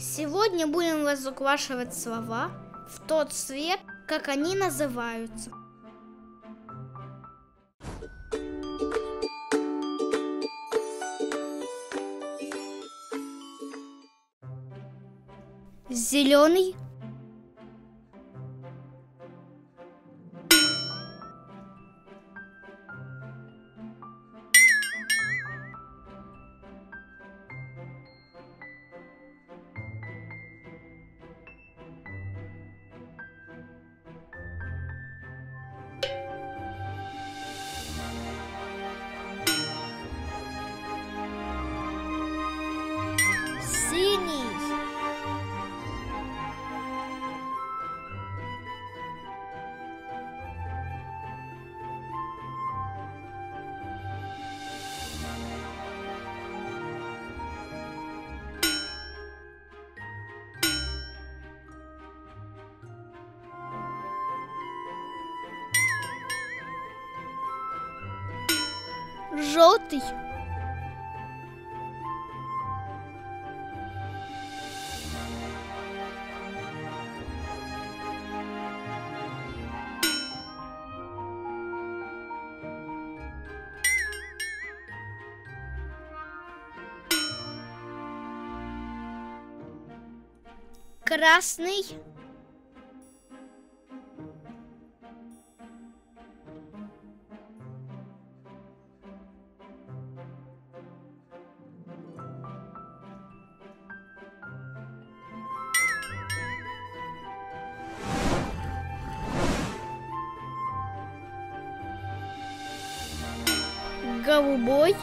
Сегодня будем разукрашивать слова в тот цвет, как они называются. Зеленый, желтый, красный, голубой,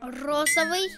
розовый,